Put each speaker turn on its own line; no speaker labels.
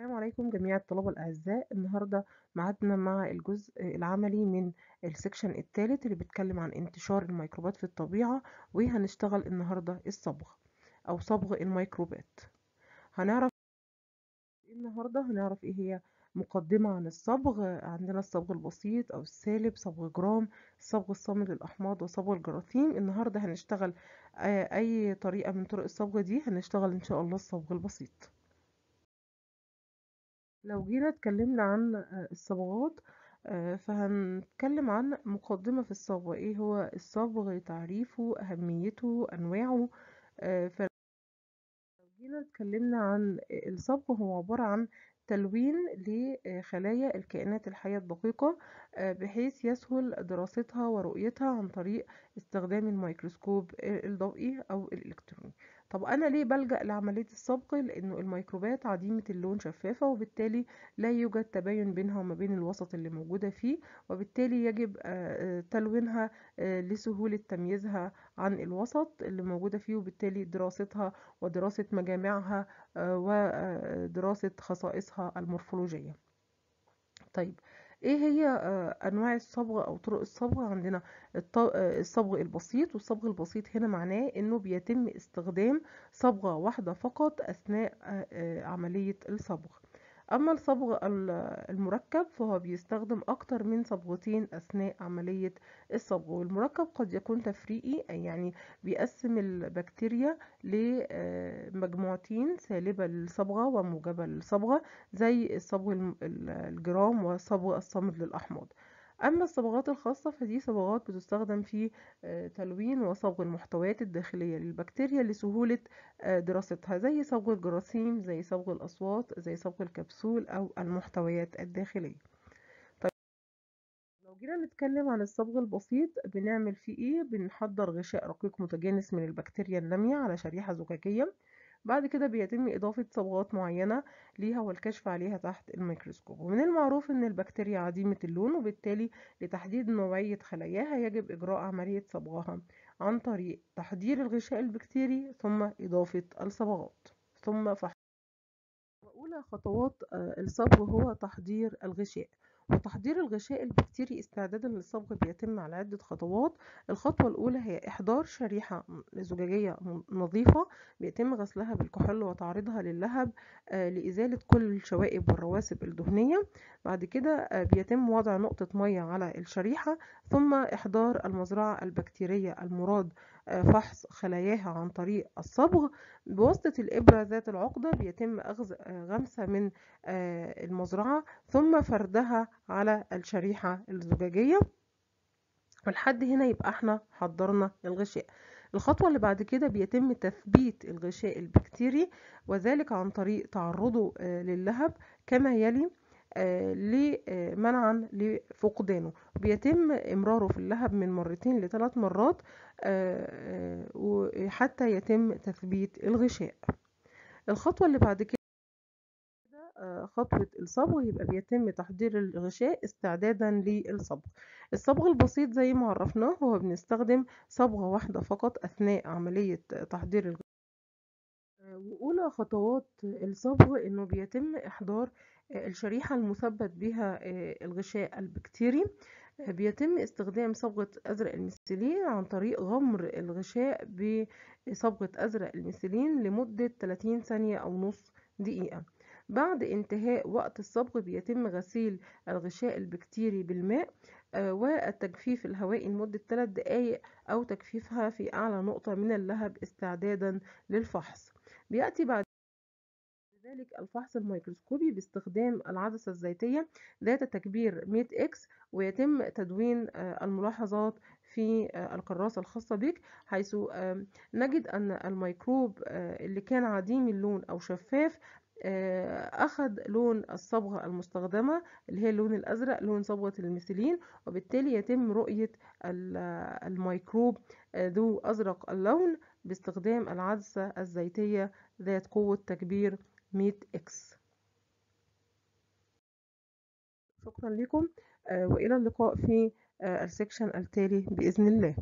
السلام عليكم جميع الطلبة الأعزاء النهاردة معادنا مع الجزء العملي من ال section الثالث اللي بيتكلم عن انتشار الميكروبات في الطبيعة وهنشتغل النهاردة الصبغ أو صبغ الميكروبات. هنعرف النهاردة؟ هنعرف إيه هي مقدمة عن الصبغ؟ عندنا الصبغ البسيط أو السالب صبغ جرام الصبغ الصامد للأحماض وصبغ الجراثيم. النهاردة هنشتغل أي طريقة من طرق الصبغ دي هنشتغل إن شاء الله الصبغ البسيط. لو جينا اتكلمنا عن الصبغات فهنتكلم عن مقدمة في الصبغ إيه هو الصبغ؟ تعريفه أهميته أنواعه. فلو جينا اتكلمنا عن الصبغ هو عبارة عن تلوين لخلايا الكائنات الحية الدقيقة بحيث يسهل دراستها ورؤيتها عن طريق استخدام الميكروسكوب الضوئي أو الإلكتروني. طب أنا ليه بلجأ لعملية الصبغ؟ لأنه الميكروبات عديمة اللون شفافة وبالتالي لا يوجد تباين بينها وما بين الوسط اللي موجودة فيه وبالتالي يجب تلوينها لسهولة تمييزها عن الوسط اللي موجودة فيه وبالتالي دراستها ودراسة مجامعها ودراسة خصائصها المورفولوجية. طيب إيه هي أنواع الصبغ أو طرق الصبغ عندنا؟ الصبغ البسيط والصبغ البسيط هنا معناه إنه بيتم استخدام صبغة واحدة فقط أثناء عملية الصبغ. أما الصبغ المركب فهو بيستخدم أكتر من صبغتين أثناء عملية الصبغ والمركب قد يكون تفريقي يعني بيقسم البكتيريا لمجموعتين سالبة للصبغة وموجبة للصبغة زي الصبغ الجرام والصبغ الصامت للأحماض. أما الصبغات الخاصة فدي صبغات بتستخدم في تلوين وصبغ المحتويات الداخلية للبكتيريا لسهولة دراستها زي صبغ الجراثيم زي صبغ الأصوات زي صبغ الكبسول أو المحتويات الداخلية. طيب لو جينا نتكلم عن الصبغ البسيط بنعمل فيه إيه؟ بنحضر غشاء رقيق متجانس من البكتيريا النامية على شريحة زجاجية. بعد كده بيتم إضافة صبغات معينة ليها والكشف عليها تحت الميكروسكوب. ومن المعروف أن البكتيريا عديمة اللون وبالتالي لتحديد نوعية خلاياها يجب إجراء عملية صبغها عن طريق تحضير الغشاء البكتيري ثم إضافة الصبغات. ثم فحص وأولى خطوات الصبغ هو تحضير الغشاء. وتحضير الغشاء البكتيري استعدادا للصبغ بيتم على عدة خطوات. الخطوة الأولى هي إحضار شريحة زجاجية نظيفة بيتم غسلها بالكحول وتعريضها للهب لإزالة كل الشوائب والرواسب الدهنية. بعد كده بيتم وضع نقطة مية على الشريحة ثم إحضار المزرعة البكتيرية المراد فحص خلاياها عن طريق الصبغ بواسطة الإبرة ذات العقدة بيتم أخذ غمسة من المزرعة ثم فردها على الشريحة الزجاجية. ولحد هنا يبقى إحنا حضرنا الغشاء. الخطوة اللي بعد كده بيتم تثبيت الغشاء البكتيري وذلك عن طريق تعرضه للهب كما يلي لمنعا لفقدانه. بيتم إمراره في اللهب من مرتين لثلاث مرات حتى يتم تثبيت الغشاء. الخطوة اللي بعد كده خطوة الصبغ. يبقى بيتم تحضير الغشاء استعدادا للصبغ. الصبغ البسيط زي ما عرفناه هو بنستخدم صبغة واحدة فقط أثناء عملية تحضير الغشاء وأولى خطوات الصبغ إنه بيتم إحضار الشريحة المثبت بها الغشاء البكتيري بيتم استخدام صبغة أزرق الميثيلين عن طريق غمر الغشاء بصبغة أزرق الميثيلين لمدة 30 ثانية أو نص دقيقة. بعد انتهاء وقت الصبغ بيتم غسيل الغشاء البكتيري بالماء والتجفيف الهوائي لمدة 3 دقائق أو تجفيفها في أعلى نقطة من اللهب استعدادا للفحص. بيأتي بعد ذلك الفحص الميكروسكوبي باستخدام العدسة الزيتية ذات تكبير 100 X ويتم تدوين الملاحظات في الكراسة الخاصة بك حيث نجد أن الميكروب اللي كان عديم اللون أو شفاف أخذ لون الصبغة المستخدمة اللي هي اللون الأزرق لون صبغة الميثيلين وبالتالي يتم رؤية الميكروب ذو أزرق اللون باستخدام العدسة الزيتية ذات قوة تكبير 100 X. شكرا لكم وإلى اللقاء في ال section التالي بإذن الله.